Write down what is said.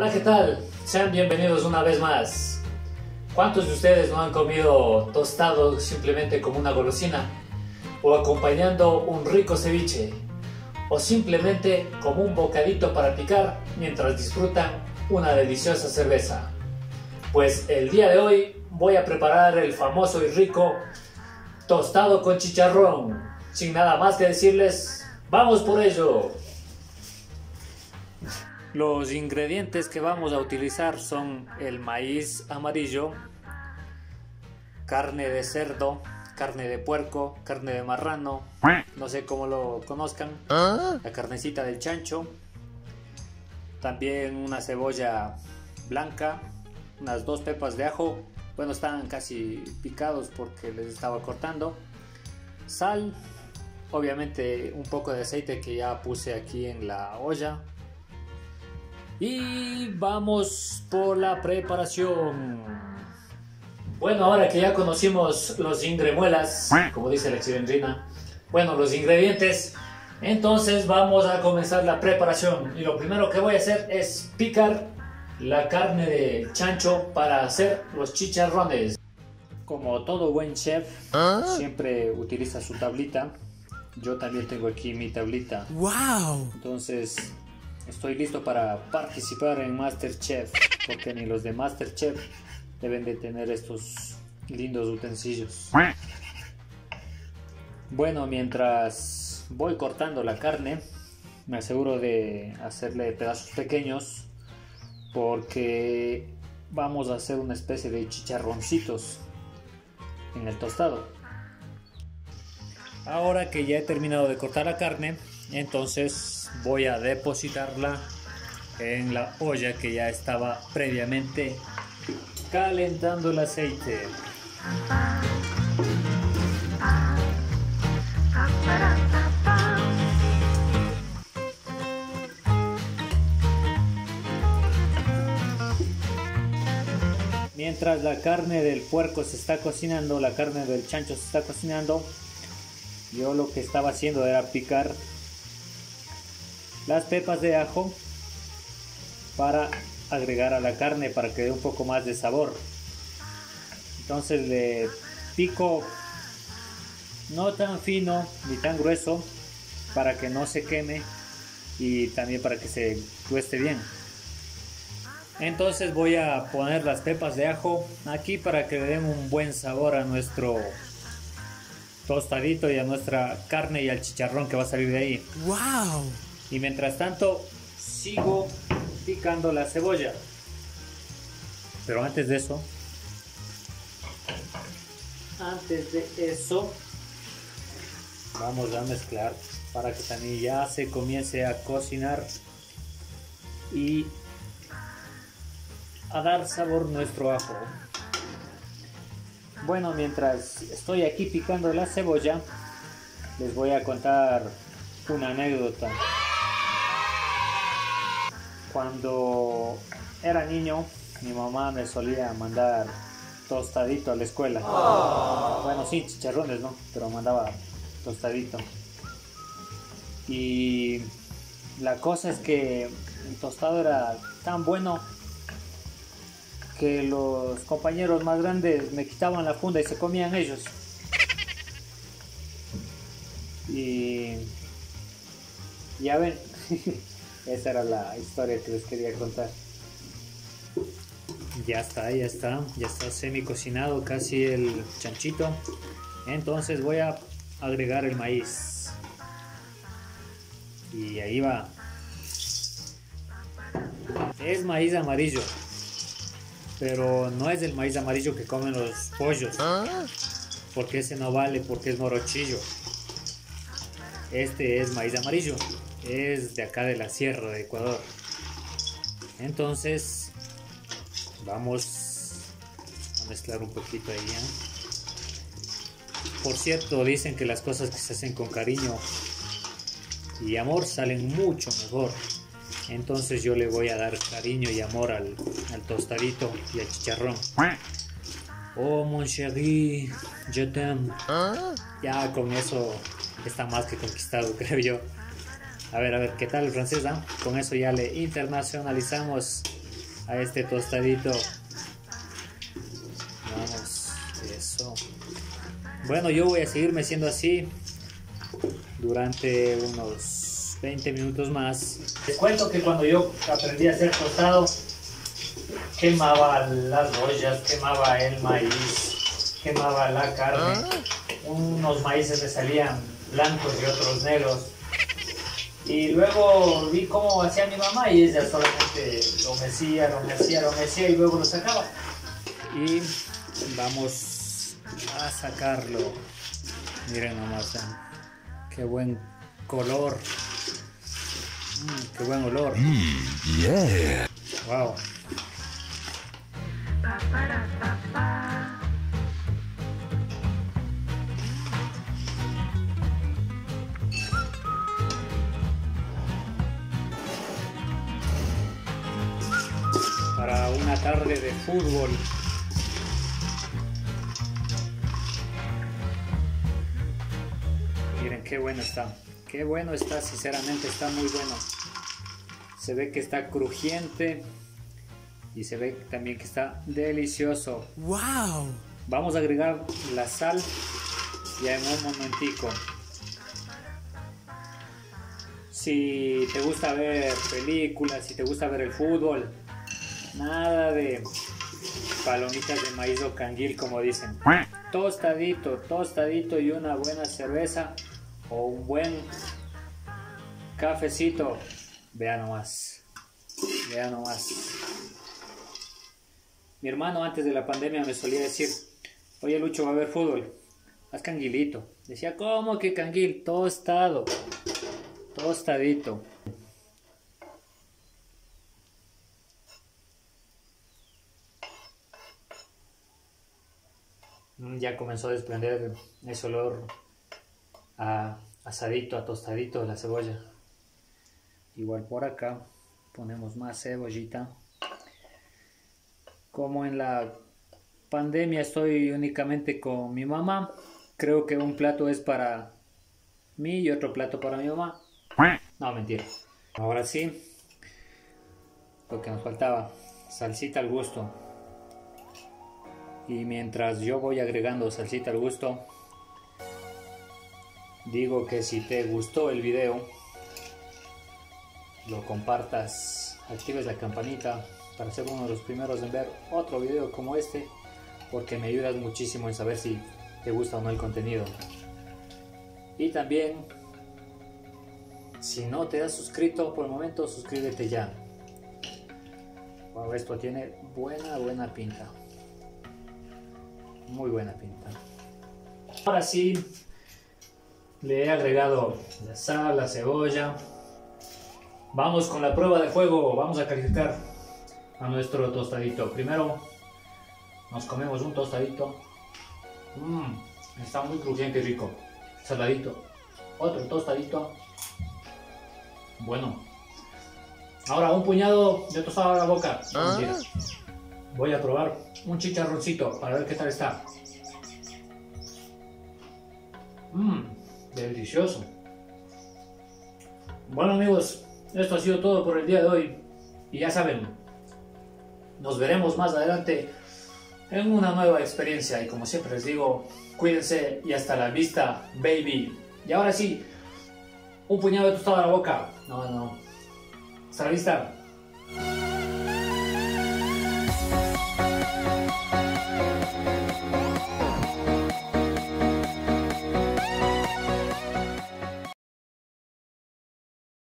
Hola, ¿qué tal? Sean bienvenidos una vez más. ¿Cuántos de ustedes no han comido tostado simplemente como una golosina? ¿O acompañando un rico ceviche? ¿O simplemente como un bocadito para picar mientras disfrutan una deliciosa cerveza? Pues el día de hoy voy a preparar el famoso y rico tostado con chicharrón. Sin nada más que decirles, ¡vamos por ello! Los ingredientes que vamos a utilizar son el maíz amarillo, carne de cerdo, carne de puerco, carne de marrano, no sé cómo lo conozcan, la carnecita del chancho, también una cebolla blanca, unas dos pepas de ajo, bueno están casi picados porque les estaba cortando, sal, obviamente un poco de aceite que ya puse aquí en la olla, y vamos por la preparación. Bueno, ahora que ya conocimos los ingremuelas, como dice la chilendrina, bueno, los ingredientes, entonces vamos a comenzar la preparación. Y lo primero que voy a hacer es picar la carne de chancho para hacer los chicharrones. Como todo buen chef, siempre utiliza su tablita. Yo también tengo aquí mi tablita. ¡Wow! Entonces Estoy listo para participar en Masterchef, porque ni los de Masterchef deben de tener estos lindos utensilios. Bueno, mientras voy cortando la carne, me aseguro de hacerle pedazos pequeños, porque vamos a hacer una especie de chicharroncitos en el tostado. Ahora que ya he terminado de cortar la carne, entonces voy a depositarla en la olla que ya estaba previamente calentando el aceite. Mientras la carne del puerco se está cocinando, la carne del chancho se está cocinando, yo lo que estaba haciendo era picar las pepas de ajo para agregar a la carne para que dé un poco más de sabor entonces le pico no tan fino ni tan grueso para que no se queme y también para que se cueste bien entonces voy a poner las pepas de ajo aquí para que le den un buen sabor a nuestro tostadito y a nuestra carne y al chicharrón que va a salir de ahí. ¡Wow! Y mientras tanto, sigo picando la cebolla. Pero antes de eso, antes de eso, vamos a mezclar para que también ya se comience a cocinar y a dar sabor nuestro ajo. Bueno, mientras estoy aquí picando la cebolla, les voy a contar una anécdota. Cuando era niño, mi mamá me solía mandar tostadito a la escuela. Bueno, sí, chicharrones, ¿no? Pero mandaba tostadito. Y la cosa es que el tostado era tan bueno que los compañeros más grandes me quitaban la funda y se comían ellos. Y ya ven, esa era la historia que les quería contar. Ya está, ya está, ya está semi cocinado casi el chanchito. Entonces voy a agregar el maíz. Y ahí va. Es maíz amarillo. Pero no es el maíz amarillo que comen los pollos. Porque ese no vale, porque es morochillo. Este es maíz amarillo. Es de acá de la sierra de Ecuador. Entonces, vamos a mezclar un poquito ahí. ¿eh? Por cierto, dicen que las cosas que se hacen con cariño y amor salen mucho mejor. Entonces yo le voy a dar cariño y amor al, tostadito y al chicharrón. Oh, mon chéri, je t'aime. Ya con eso está más que conquistado, creo yo. A ver, a ver, ¿qué tal el francés? Ah? Con eso ya le internacionalizamos a este tostadito. Vamos, eso. Bueno, yo voy a seguirme siendo así durante unos 20 minutos más. Les cuento que cuando yo aprendí a hacer tostado, quemaba las ollas, quemaba el maíz, quemaba la carne. Unos maíces me salían blancos y otros negros. Y luego vi cómo hacía mi mamá y ella solamente lo mecía, lo mecía, lo mecía y luego lo sacaba. Y vamos a sacarlo. Miren nomás, ¿eh? qué buen color. Mm, qué buen olor. Mm, yeah. Wow. Una tarde de fútbol. Miren qué bueno está. Qué bueno está, sinceramente está muy bueno. Se ve que está crujiente y se ve también que está delicioso. ¡Wow! Vamos a agregar la sal ya en un momentico. Si te gusta ver películas, si te gusta ver el fútbol, nada de palomitas de maíz o canguil como dicen. Tostadito, tostadito y una buena cerveza o un buen cafecito. Vean nomás. Vean nomás. Mi hermano antes de la pandemia me solía decir, oye Lucho, va a haber fútbol. Haz canguilito. Decía, ¿cómo que canguil? Tostado. Tostadito. Ya comenzó a desprender ese olor a asadito, a tostadito de la cebolla. Igual por acá ponemos más cebollita. Como en la pandemia estoy únicamente con mi mamá, creo que un plato es para mí y otro plato para mi mamá. No, mentira. Ahora sí, lo que nos faltaba, salsita al gusto. Y mientras yo voy agregando salsita al gusto, digo que si te gustó el video, lo compartas, actives la campanita para ser uno de los primeros en ver otro video como este, porque me ayudas muchísimo en saber si te gusta o no el contenido. Y también, si no te has suscrito por el momento, suscríbete ya. Wow, esto tiene buena, buena pinta. Muy buena pinta. Ahora sí, le he agregado la sal, la cebolla. Vamos con la prueba de fuego. Vamos a calificar a nuestro tostadito. Primero nos comemos un tostadito. Mmm, está muy crujiente y rico. Saladito. Otro tostadito. Bueno. Ahora un puñado de tostado a la boca. ¿Ah? Voy a probar un chicharroncito para ver qué tal está. Mmm, delicioso. Bueno amigos, esto ha sido todo por el día de hoy. Y ya saben, nos veremos más adelante en una nueva experiencia. Y como siempre les digo, cuídense y hasta la vista, baby. Y ahora sí, un puñado de tostado a la boca. No, no. Hasta la vista. Thank you.